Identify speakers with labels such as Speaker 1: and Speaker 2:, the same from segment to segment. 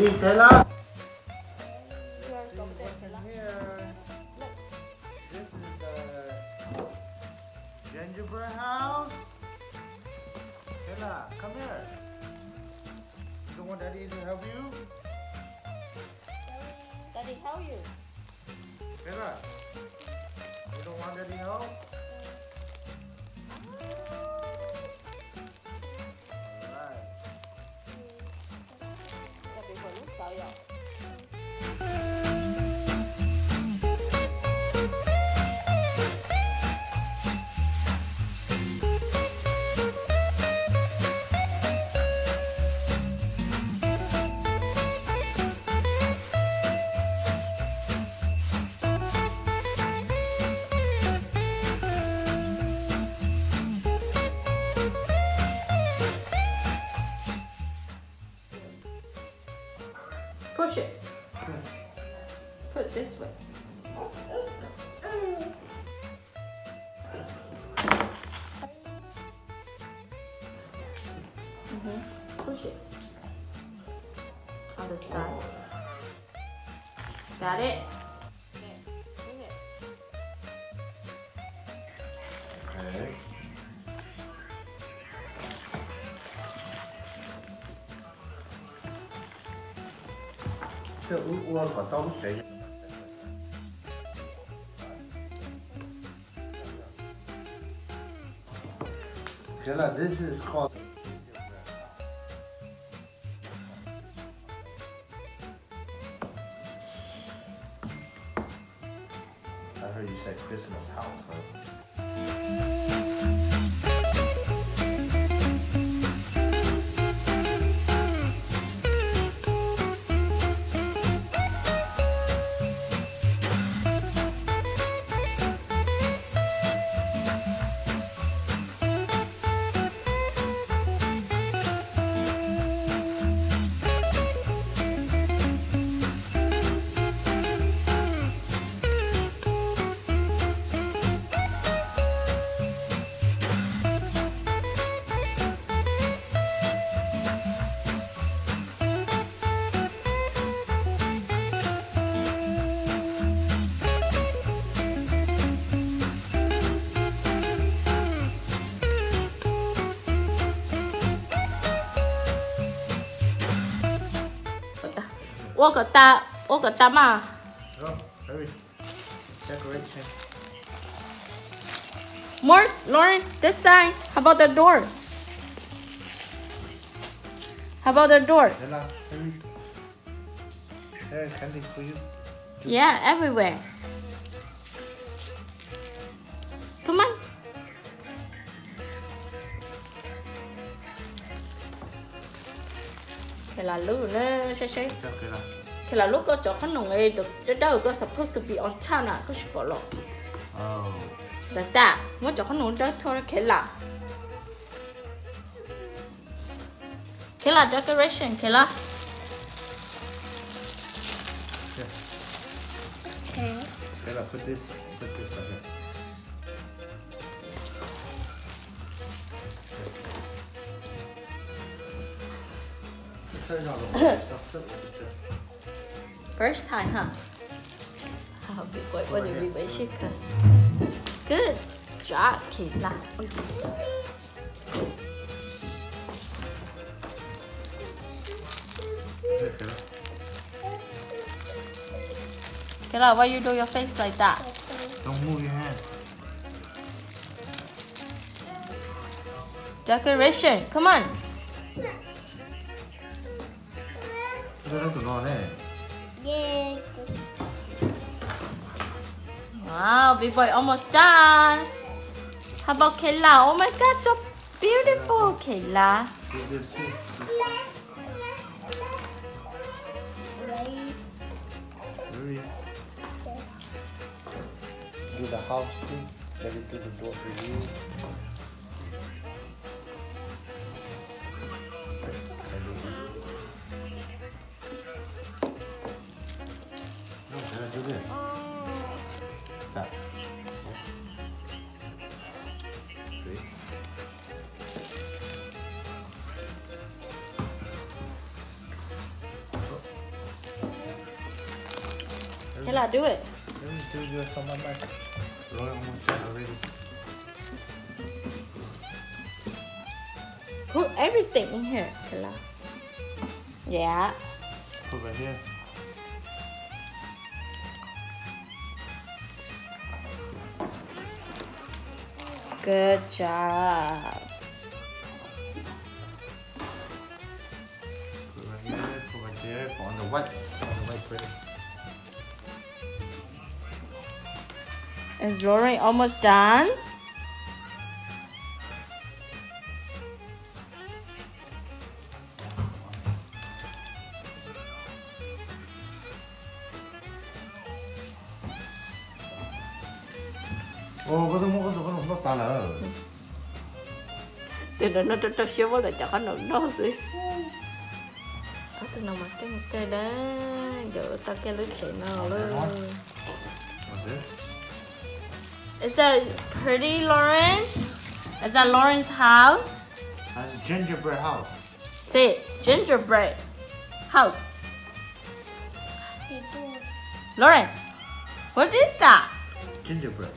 Speaker 1: In
Speaker 2: Kayla.
Speaker 1: This is the gingerbread house. Come here. You don't want daddy to help you?
Speaker 2: Daddy help you.
Speaker 1: You don't want daddy help?
Speaker 2: Biệt là Put this way. Mhm. Push it. Other side. Got it? Okay. It.
Speaker 1: Cái ướt uống còn tao lúc chạy this is called I heard you said Christmas house, huh?
Speaker 2: Walk a ta, walk a tama.
Speaker 1: Go, hurry. Decoration.
Speaker 2: More, Lauren, this side. How about the door? How about the door?
Speaker 1: Ella, hurry. There, candy for you.
Speaker 2: Yeah, everywhere. Come on. Cái là lúc nó sẽ sẽ
Speaker 1: Okay, là.
Speaker 2: cái là lúc có chỗ khăn nồng ấy được đó đâu có supposed to be on top nè có chỉ bỏ lọ
Speaker 1: Oh.
Speaker 2: là ta muốn chỗ khăn nồng đó thôi cái là cái là decoration cái là
Speaker 1: Okay, là, put this, put this right here.
Speaker 2: first time huh? How bị quậy quậy để bị bấy shit cả good job kỳ là Ôi,
Speaker 1: Okay, là.
Speaker 2: cái là why you do your face like that?
Speaker 1: Don't move your hand.
Speaker 2: decoration come on
Speaker 1: Cái đó tụi ngon đấy.
Speaker 2: Wow, big boy almost done. How about Kayla? Oh my god, so beautiful, Kayla.
Speaker 1: Do this too. Hurry. Do the house too. It do the door for you.
Speaker 2: Kayla, do it.
Speaker 1: Let me do yours on my mic. Roy almost done already.
Speaker 2: Put everything in here, Kayla. Yeah.
Speaker 1: Put right here.
Speaker 2: Good job.
Speaker 1: Put right here. Put right there. Put on the white. On the white plate.
Speaker 2: Is Lauren almost done?
Speaker 1: Ồ, có đúng có đúng có đúng nó tao là.
Speaker 2: Từ đó nó cho xíu vào là chắc nó nó gì. Ở từ nào mà cái cây đó, giờ tao cái lưỡi chạy nào luôn.
Speaker 1: What's this?
Speaker 2: Is that pretty, Lauren? Is that Lauren's house?
Speaker 1: That's gingerbread house.
Speaker 2: Say it, gingerbread house. Lauren, what is that?
Speaker 1: Gingerbread.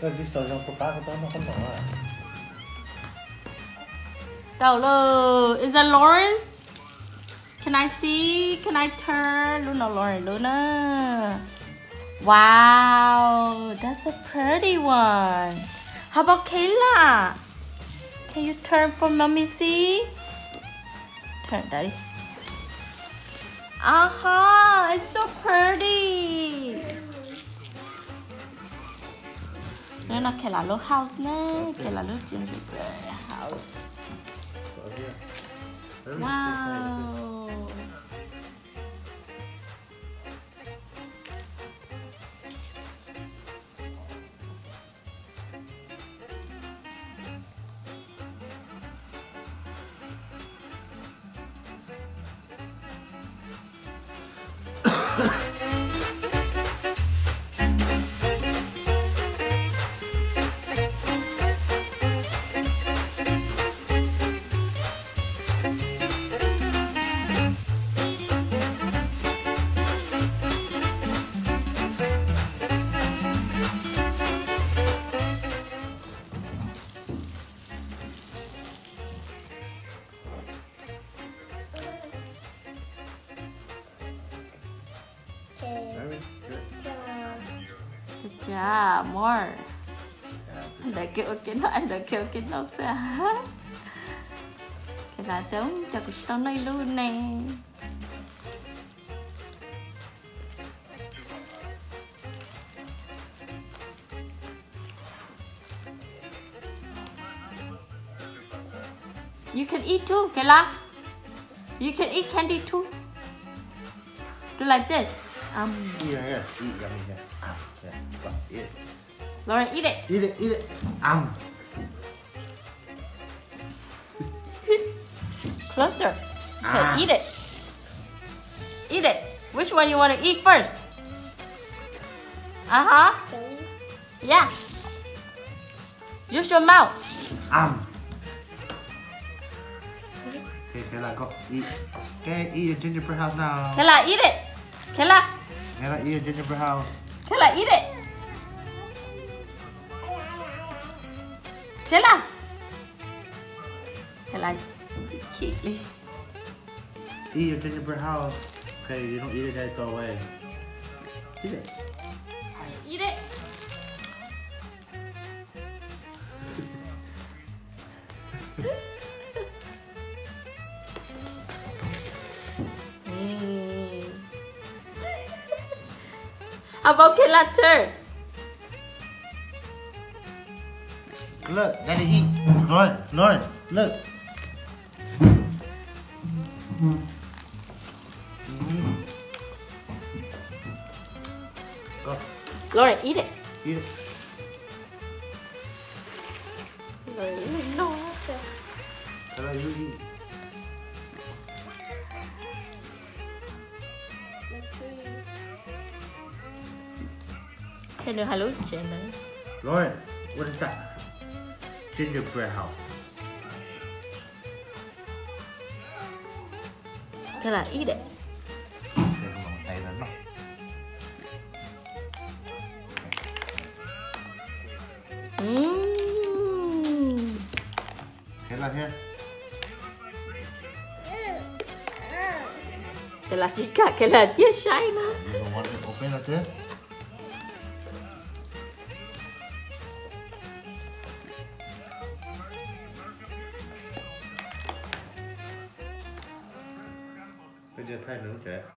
Speaker 1: Cái đi sờ trong cái bát của nó không nổi à?
Speaker 2: Hello, is that Lawrence? Can I see? Can I turn? Luna, Lauren, Luna. Wow, that's a pretty one. How about Kayla? Can you turn for mommy see? Turn, daddy. Aha, it's so pretty. Kayla little house Kayla little gingerbread house. Wow. More.
Speaker 1: Yeah,
Speaker 2: Anh đã kêu cái nó, anh đã kêu cái nó xa. Cái là giống cho cuộc sống này luôn nè. You can eat too, Kayla. You can eat candy too. Do like this. Um,
Speaker 1: Yeah, yeah. Eat yummy, yeah. Ah, yeah. Go, Eat it.
Speaker 2: Lauren, eat it.
Speaker 1: Eat it, eat it. Um.
Speaker 2: Closer. Okay,
Speaker 1: Ah.
Speaker 2: eat it. Eat it. Which one you want to eat first? Uh huh. Yeah. Use your mouth.
Speaker 1: Um. Okay, Kayla, go. Eat. Okay, eat your gingerbread house now.
Speaker 2: Kayla, eat it. Kayla,
Speaker 1: Kayla, eat your gingerbread house.
Speaker 2: Kayla, eat it. Kayla. Kayla, cute.
Speaker 1: Eat your gingerbread house. Okay, you don't eat it, then throw away. Eat it.
Speaker 2: Eat it. about turn?
Speaker 1: Look, Daddy eat. Lawrence, Lawrence, look. Mm. Go,
Speaker 2: Lauren, eat it.
Speaker 1: eat it. Hello,
Speaker 2: hello, Jenna.
Speaker 1: Lawrence, what is that? Gingerbread house.
Speaker 2: Can I eat it? Mmm. ¿Qué la chica, que la tía Shaina.
Speaker 1: You don't it? This?